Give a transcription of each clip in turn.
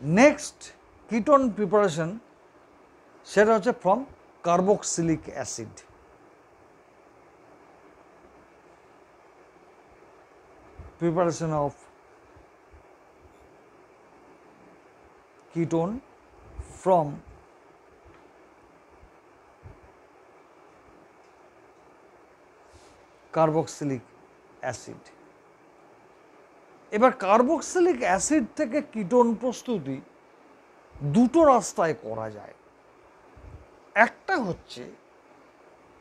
Next ketone preparation সেটা হচ্ছে from carboxylic acid preparation of ketone from carboxylic acid এবার carboxylic acid থেকে ketone প্রস্তুতি দুটো রাস্তায় করা যায়। একটা হচ্ছে,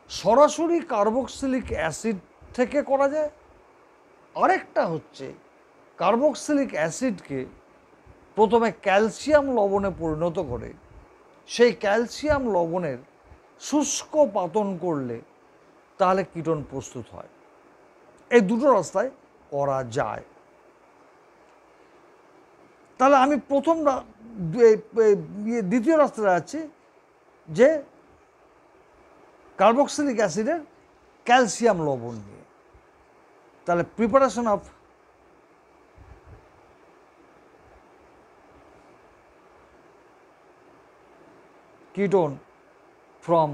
সরাসরি কার্বক্সিলিক অ্যাসিড থেকে করা যায়, আরেকটা হচ্ছে কার্বক্সিলিক অ্যাসিডকে প্রথমে ক্যালসিয়াম লবণে পরিণত করে, সেই ক্যালসিয়াম লবণের শুষ্ক পাতন করলে তাহলে কিটোন প্রস্তুত হয়। এই দুটো রাস্তায় করা যায়। তাহলে আমি প্রথম ইয়ে দ্বিতীয় রাস্তায় যাচ্ছি যে কার্বক্সিলিক অ্যাসিডের ক্যালসিয়াম লবণ নিয়ে। তাহলে preparation of ketone from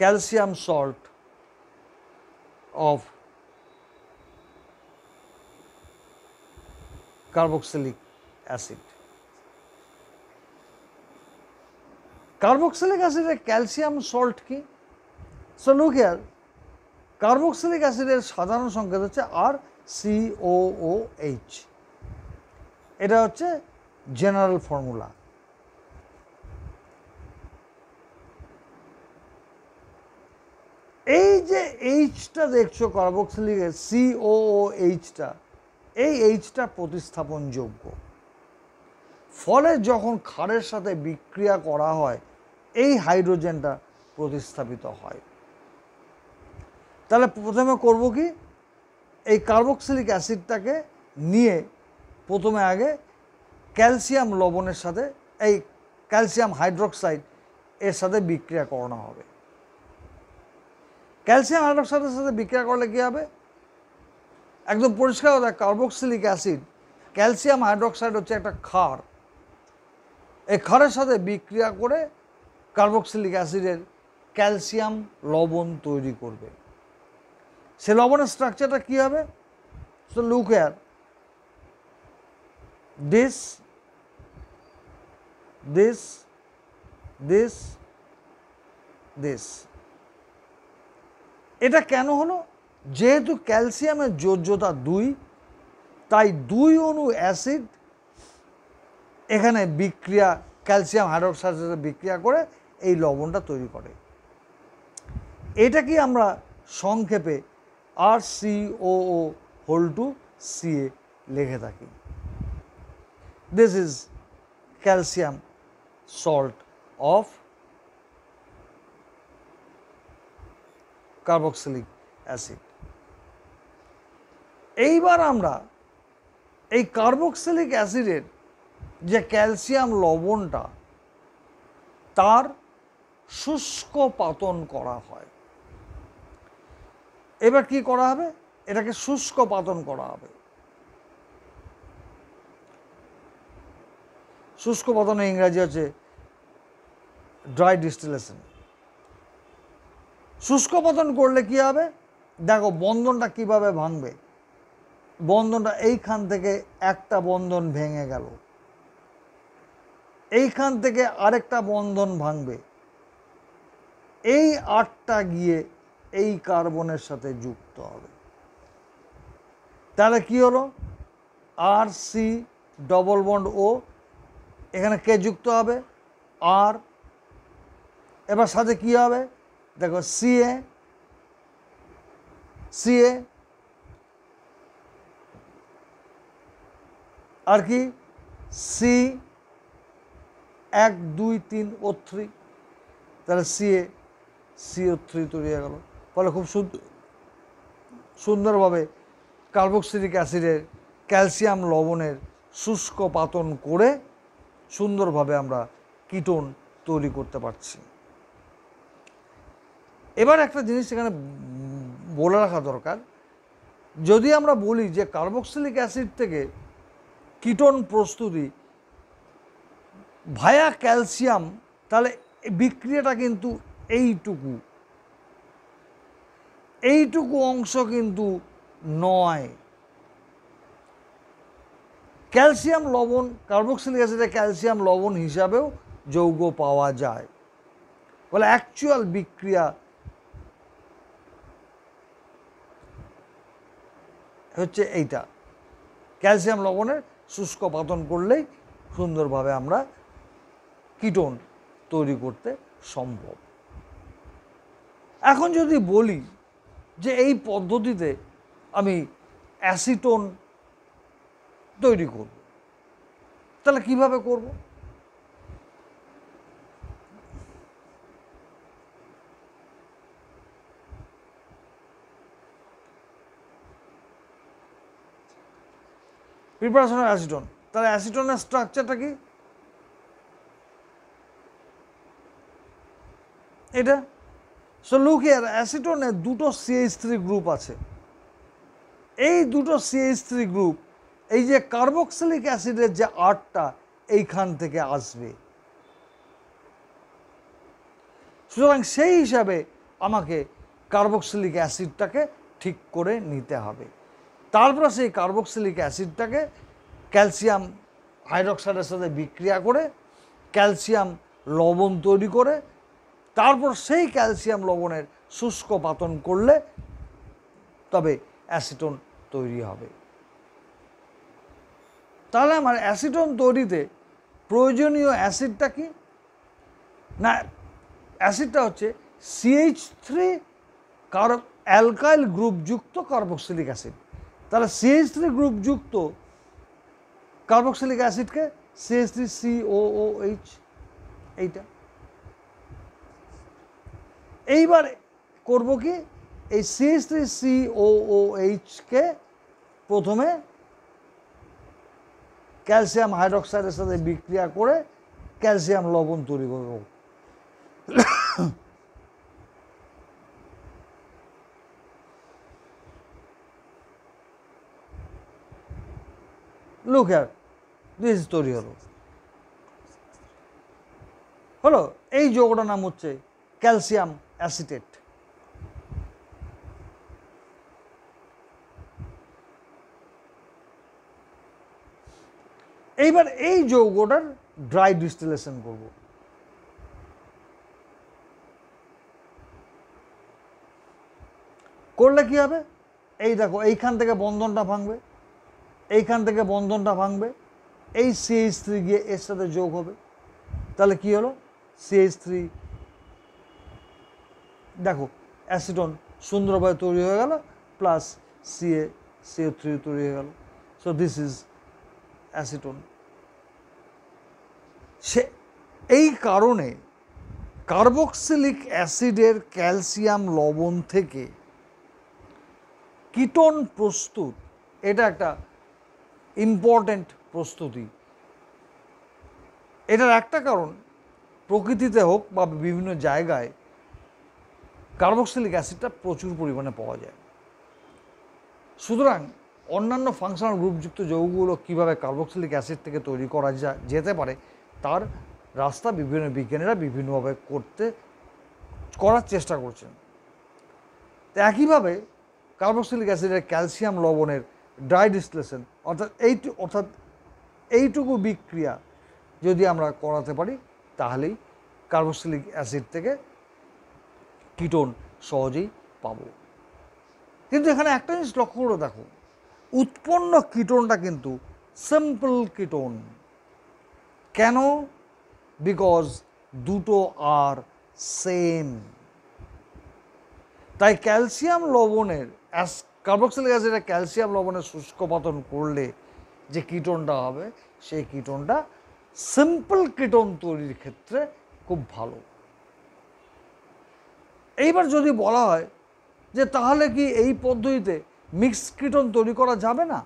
calcium salt of carboxylic acid Carboxylic এর ক্যালসিয়াম সল্ট কি সো লুক হিয়ার কার্বক্সিলিক অ্যাসিডের সাধারণ সংকেত হচ্ছে আর সিওও এইচ এটা হচ্ছে জেনারেল ফর্মুলা এই যে এইচটা দেখছ কার্বক্সিলিকের সিওও এইচটা এই এইচটা প্রতিস্থাপনযোগ্য। ফলে যখন ক্ষারের সাথে বিক্রিয়া করা হয়, এই হাইড্রোজেনটা প্রতিস্থাপিত হয়। তাহলে প্রথমে করব কি? এই কার্বক্সিলিক অ্যাসিডটাকে নিয়ে প্রথমে আগে ক্যালসিয়াম লবণের সাথে, এই ক্যালসিয়াম হাইড্রোক্সাইড এর সাথে বিক্রিয়া করানো হবে। ক্যালসিয়াম হাইড্রোক্সাইডের সাথে বিক্রিয়া করলে কী হবে? একদম পরিষ্কার কথা কার্বক্সিলিক অ্যাসিড ক্যালসিয়াম হাইড্রোক্সাইড হচ্ছে একটা ক্ষার। এই ক্ষারের সাথে বিক্রিয়া করে কার্বক্সিলিক অ্যাসিডের ক্যালসিয়াম লবণ তৈরি করবে। সে লবণের স্ট্রাকচারটা কী হবে? So look here this this this this এটা কেন হলো? যেহেতু ক্যালসিয়ামের যোজ্যতা দুই, তাই দুই অণু অ্যাসিড এখানে বিক্রিয়া, ক্যালসিয়াম হাইড্রোক্সাইডের বিক্রিয়া করে এই লবণটা তৈরি করে। এটা কি আমরা সংক্ষেপে R C O whole two C a লিখে থাকি। This is calcium salt of carboxylic acid এইবার আমরা এই কার্বক্সিলিক অ্যাসিডের যে ক্যালসিয়াম লবণটা, তার শুষ্ক পাতন করা হয়। এবার কি করা হবে? এটাকে শুষ্ক পাতন করা হবে। শুষ্ক পাতনের ইংরাজি হচ্ছে ড্রাই ডিস্টিলেশন। শুষ্ক পতন করলে কি হবে? দেখো, বন্ধনটা কীভাবে ভাঙবে? বন্ধনটা এইখান থেকে একটা বন্ধন ভেঙে গেল। এইখান থেকে আরেকটা বন্ধন ভাঙবে। এই আটটা গিয়ে এই কার্বনের সাথে যুক্ত হবে। তাহলে কি হলো? R, C double bond O এখানে কে যুক্ত হবে? আর। এবার সাথে কি হবে? দেখো সিএ সিএ আর কি? সি এক, দুই, তিন, ও থ্রি। তাহলে C a C O three তৈরি হয়ে গেল। ফলে খুব সুন্দর সুন্দরভাবে কার্বক্সিলিক অ্যাসিডের ক্যালসিয়াম লবণের শুষ্ক পাতন করে সুন্দরভাবে আমরা কিটোন তৈরি করতে পারছি। এবার একটা জিনিস এখানে বলে রাখা দরকার। যদি আমরা বলি যে কার্বক্সিলিক অ্যাসিড থেকে কিটোন প্রস্তুতি, ভায়া ক্যালসিয়াম, তাহলে বিক্রিয়াটা কিন্তু এইটুকু। এইটুকু অংশ কিন্তু নয়। ক্যালসিয়াম লবণ, কার্বক্সিলিক অ্যাসিডে ক্যালসিয়াম লবণ হিসাবেও যৌগ পাওয়া যায়। বলে অ্যাকচুয়াল বিক্রিয়া হচ্ছে এইটা। ক্যালসিয়াম লবণের শুষ্ক পাতন করলেই সুন্দরভাবে আমরা কীটন তৈরি করতে সম্ভব। এখন যদি বলি যে এই পদ্ধতিতে আমি অ্যাসিটোন তৈরি করব, তাহলে কীভাবে করব? প্রিপারেশন অফ অ্যাসিটন তাহলে অ্যাসিটনের স্ট্রাকচারটা কি? এটা? সো লুক ইয়ার অ্যাসিটনে দুটো সিএইচ থ্রি গ্রুপ আছে। এই দুটো সিএইচ থ্রি গ্রুপ এই যে কার্বক্সিলিক অ্যাসিডের যে আর্টটা এইখান থেকে আসবে। সুতরাং সেই হিসাবে আমাকে কার্বক্সিলিক অ্যাসিডটাকে ঠিক করে নিতে হবে। তারপরে সেই কার্বক্সিলিক অ্যাসিডটাকে ক্যালসিয়াম হাইড্রক্সাইডের সাথে বিক্রিয়া করে ক্যালসিয়াম লবণ তৈরি করে, তারপর সেই ক্যালসিয়াম লবণের শুষ্ক পাতন করলে তবে অ্যাসিটন তৈরি হবে। তাহলে আমার অ্যাসিটন তৈরিতে প্রয়োজনীয় অ্যাসিডটা কি? না, অ্যাসিডটা হচ্ছে সিএইচ থ্রি কার অ্যালকাইল গ্রুপযুক্ত কার্বক্সিলিক অ্যাসিড। তাহলে CH three গ্রুপযুক্ত carboxylic অ্যাসিডকে CH three সিওওএইচ এইটা। এইবার করব কি, এই সিএইচ থ্রি সিওওএইচকে প্রথমে ক্যালসিয়াম হাইড্রক্সাইডের সাথে বিক্রিয়া করে ক্যালসিয়াম লবণ তৈরি করব। লুক হ্যার দিস তৈরি হলো। হলো, এই যৌগটার নাম হচ্ছে ক্যালসিয়াম অ্যাসিটেট। এইবার এই যৌগটার ড্রাই ডিস্টিলেশন করব। করলে কি হবে? এই দেখো, এইখান থেকে বন্ধনটা ভাঙবে। এইখান থেকে বন্ধনটা ভাঙবে, এই সিএইচ থ্রি গিয়ে এর সাথে যোগ হবে। তাহলে কি হলো? সিএইচ থ্রি দেখো অ্যাসিটন সুন্দরভাবে তৈরি হয়ে গেল প্লাস সিএ সিও থ্রি তৈরি হয়ে গেল। সো দিস ইজ অ্যাসিটন সে, এই কারণে কার্বক্সিলিক অ্যাসিডের ক্যালসিয়াম লবণ থেকে কিটোন প্রস্তুত, এটা একটা ইম্পর্ট্যান্ট প্রস্তুতি। এটার একটা কারণ, প্রকৃতিতে হোক বা বিভিন্ন জায়গায় কার্বক্সিলিক অ্যাসিডটা প্রচুর পরিমাণে পাওয়া যায়। সুতরাং অন্যান্য ফাংশনাল গ্রুপযুক্ত যৌগগুলো কীভাবে কার্বক্সিলিক অ্যাসিড থেকে তৈরি করা যা, যেতে পারে, তার রাস্তা বিভিন্ন বিজ্ঞানীরা বিভিন্নভাবে করতে, করার চেষ্টা করছেন। একইভাবে কার্বক্সিলিক অ্যাসিডের ক্যালসিয়াম লবণের ড্রাই ডিস্টিলেশন অর্থাৎ এই অর্থাৎ এইটুকু বিক্রিয়া যদি আমরা করাতে পারি, তাহলেই কার্বক্সিলিক অ্যাসিড থেকে কিটোন সহজেই পাবো। কিন্তু এখানে একটা জিনিস লক্ষ্য করে দেখো, উৎপন্ন কিটোনটা কিন্তু সিম্পল কিটোন কেন? বিকজ দুটো আর সেম তাই ক্যালসিয়াম লবণের কার্বক্সিলিক অ্যাসিডের ক্যালসিয়াম লবণের শুষ্কপাতন করলে যে কিটোনটা হবে, সেই কিটোনটা সিম্পল কিটোন তৈরির ক্ষেত্রে খুব ভালো। এইবার যদি বলা হয় যে তাহলে কি এই পদ্ধতিতে মিক্স কীটন তৈরি করা যাবে না?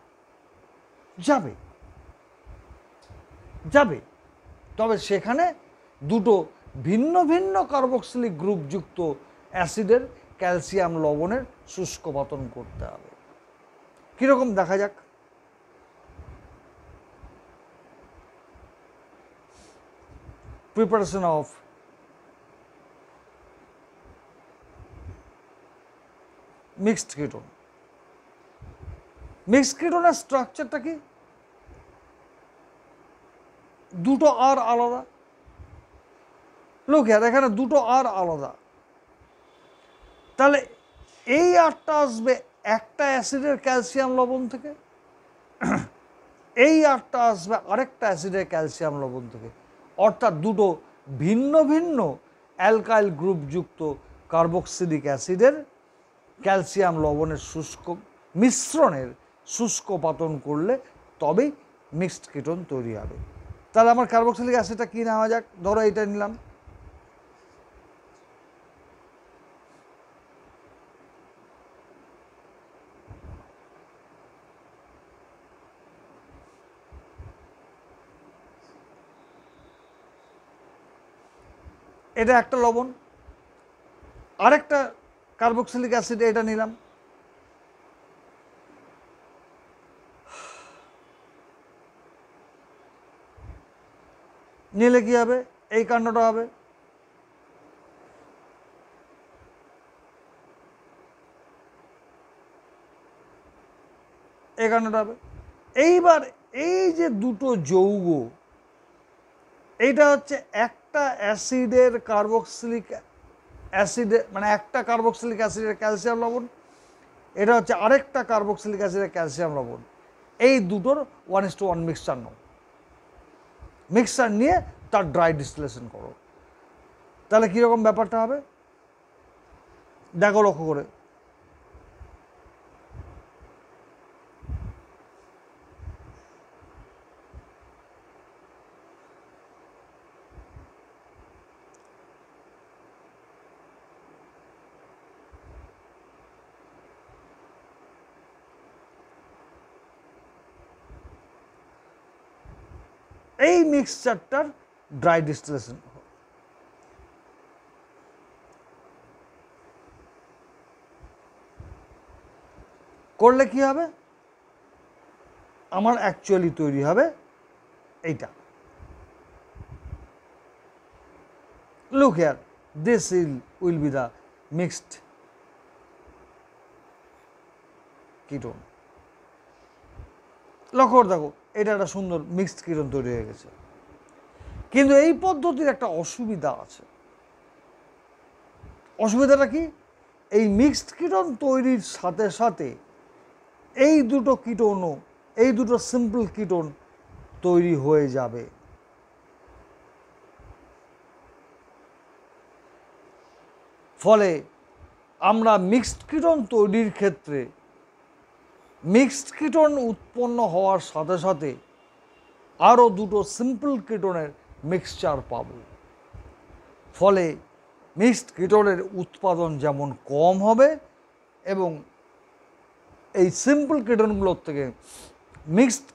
যাবে। যাবে। তবে সেখানে দুটো ভিন্ন ভিন্ন কার্বক্সিলিক গ্রুপযুক্ত অ্যাসিডের ক্যালসিয়াম লবণের শুষ্ক পতন করতে হবে। কীরকম দেখা যাক? Preparation of mixed ketone mixed কিটোনের স্ট্রাকচারটা কি? দুটো আর আলাদা। লোক এখানে দুটো আর আলাদা। তাহলে এই আটটা আসবে একটা অ্যাসিডের ক্যালসিয়াম লবণ থেকে। এই আটটা আসবে আরেকটা অ্যাসিডের ক্যালসিয়াম লবণ থেকে। অর্থাৎ দুটো ভিন্ন ভিন্ন অ্যালকাইল গ্রুপযুক্ত কার্বক্সিলিক অ্যাসিডের ক্যালসিয়াম লবণের শুষ্ক মিশ্রণের শুষ্ক পাতন করলে তবেই মিক্সড কিটোন তৈরি হবে। তাহলে আমার কার্বক্সিলিক অ্যাসিডটা কী নেওয়া যাক? ধরো এটা নিলাম। এটা একটা লবণ, আরেকটা কার্বক্সিলিক অ্যাসিড এটা নিলাম। নিলে কি হবে? এই কাণ্ডটা হবে। এই কাণ্ডটা হবে। এইবার এই যে দুটো যৌগ এইটা হচ্ছে একটা অ্যাসিডের কার্বক্সিলিক অ্যাসিডে মানে একটা কার্বক্সিলিক অ্যাসিডের ক্যালসিয়াম লবণ, এটা হচ্ছে আরেকটা কার্বক্সিলিক অ্যাসিডের ক্যালসিয়াম লবণ। এই দুটোর one is to one mixture now. Mixture নিয়ে তার ড্রাই ডিস্টিলেশন করো। তাহলে কীরকম ব্যাপারটা হবে? দেখো লক্ষ্য করে। এই মিক্সচারটার ড্রাই ডিস্টিলেশন করলে কি হবে? আমার অ্যাকচুয়ালি তৈরি হবে এইটা। Look here this ill will be the mixed ketone লক্ষ্য দেখো এটা একটা সুন্দর মিক্সড কিরণ তৈরি হয়ে গেছে। কিন্তু এই পদ্ধতির একটা অসুবিধা আছে। অসুবিধাটা কি? এই মিক্সড কিটন তৈরির সাথে সাথে এই দুটো কিটোনও এই দুটো সিম্পল কিটোন তৈরি হয়ে যাবে। ফলে আমরা মিক্সড কিটন তৈরির ক্ষেত্রে মিক্সড কিটোন উৎপন্ন হওয়ার সাথে সাথে আরও দুটো সিম্পল কিটোনের মিক্সচার পাব। ফলে মিক্সড কিটোনের উৎপাদন যেমন কম হবে এবং এই সিম্পল কিটোনগুলোর থেকে মিক্সড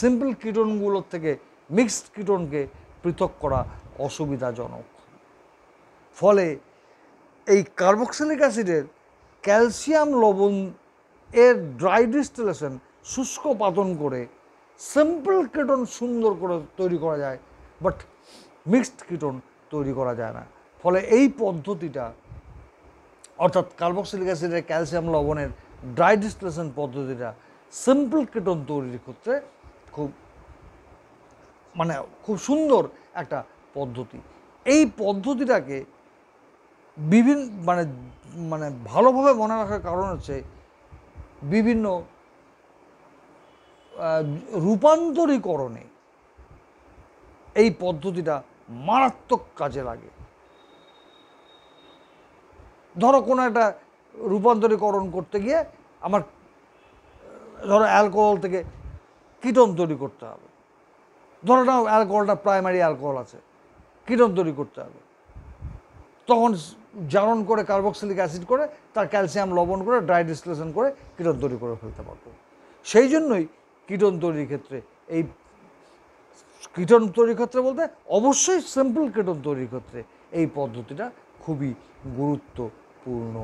সিম্পল কিটোনগুলোর থেকে মিক্সড কিটোনকে পৃথক করা অসুবিধাজনক। ফলে এই কার্বক্সিলিক অ্যাসিডের ক্যালসিয়াম লবণ এর ড্রাই ডিস্টিলেশন শুষ্ক পাতন করে সিম্পল কিটোন সুন্দর করে তৈরি করা যায় বাট মিক্সড কিটোন তৈরি করা যায় না। ফলে এই পদ্ধতিটা, অর্থাৎ কার্বক্সিলিক অ্যাসিডের ক্যালসিয়াম লবণের ড্রাই ডিস্টিলেশন পদ্ধতিটা সিম্পল কিটোন তৈরির ক্ষেত্রে খুব মানে খুব সুন্দর একটা পদ্ধতি। এই পদ্ধতিটাকে বিভিন্ন মানে মানে ভালোভাবে মনে রাখার কারণ হচ্ছে বিভিন্ন রূপান্তরীকরণে এই পদ্ধতিটা মারাত্মক কাজে লাগে। ধরো কোনো একটা রূপান্তরীকরণ করতে গিয়ে আমার, ধরো অ্যালকোহল থেকে কীটন তৈরি করতে হবে। ধরো না অ্যালকোহলটা প্রাইমারি অ্যালকোহল আছে, কীটন তৈরি করতে হবে। তখন জারণ করে কার্বক্সিলিক অ্যাসিড করে তার ক্যালসিয়াম লবণ করে, ড্রাই ডিসলেশন করে কীটন তৈরি করে ফেলতে পারব। সেই জন্যই কীটন তৈরির ক্ষেত্রে, এই কীটন তৈরির ক্ষেত্রে বলতে অবশ্যই সিম্পল কীটন তৈরির ক্ষেত্রে এই পদ্ধতিটা খুবই গুরুত্বপূর্ণ।